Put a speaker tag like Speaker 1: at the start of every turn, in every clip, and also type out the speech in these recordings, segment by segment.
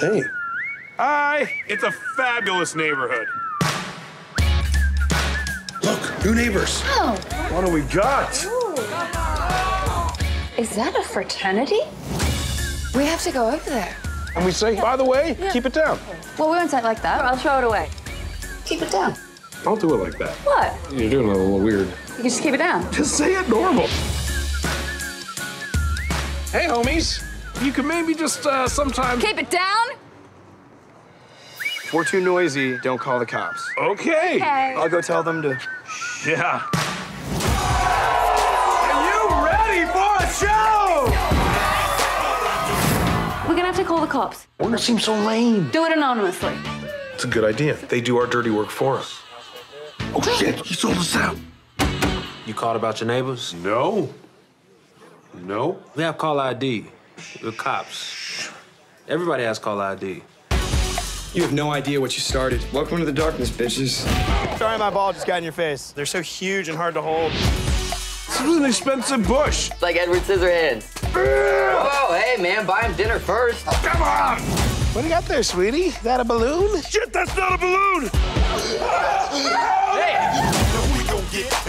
Speaker 1: Hey.
Speaker 2: Hi. It's a fabulous neighborhood.
Speaker 1: Look, new neighbors.
Speaker 3: Oh.
Speaker 2: What do we got?
Speaker 3: Is that a fraternity? We have to go over there.
Speaker 1: And we say, by the way, keep it down.
Speaker 3: Well, we won't say it like that. I'll throw it away. Keep it down.
Speaker 1: Don't do it like that.
Speaker 3: What?
Speaker 1: You're doing it a little weird.
Speaker 3: You can just keep it down.
Speaker 1: Just say it normal. Hey, homies. You can maybe just uh, sometime.
Speaker 3: Keep it down.
Speaker 4: If we're too noisy, don't call the cops.
Speaker 2: Okay.
Speaker 3: Okay.
Speaker 4: I'll go tell them to.
Speaker 2: Yeah. Are you ready for a show?
Speaker 3: We're gonna have to call the cops.
Speaker 1: Wouldn't it seem so lame?
Speaker 3: Do it anonymously.
Speaker 1: It's a good idea. They do our dirty work for us. Oh, shit. He sold us out.
Speaker 5: You called about your neighbors?
Speaker 2: No. No.
Speaker 5: We have call ID. We're cops. Everybody has call ID.
Speaker 4: You have no idea what you started. Welcome to the darkness, bitches. Sorry, my ball just got in your face. They're so huge and hard to hold.
Speaker 2: This is an expensive bush.
Speaker 6: It's Like Edward Scissorhands. Whoa, oh, hey man, buy him dinner first.
Speaker 2: Come on.
Speaker 1: What do you got there, sweetie? Is that a balloon?
Speaker 2: Shit, that's not a balloon. Hey!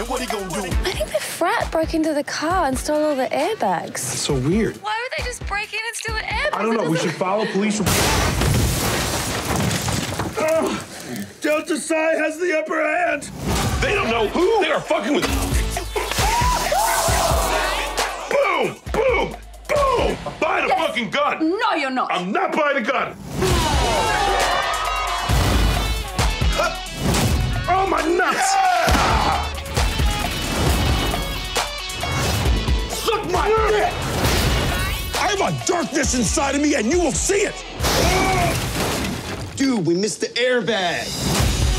Speaker 7: I think the frat broke into the car and stole all the airbags.
Speaker 1: That's So weird.
Speaker 7: Why would they just break in and steal the airbags?
Speaker 2: I don't know. We should follow police. Oh, Delta Psi has the upper hand. They don't know who they are fucking with. boom, boom, boom. Buy the buying a fucking gun.
Speaker 3: No, you're not.
Speaker 2: I'm not buying a gun. A darkness inside of me, and you will see it.
Speaker 4: Dude, we missed the airbag.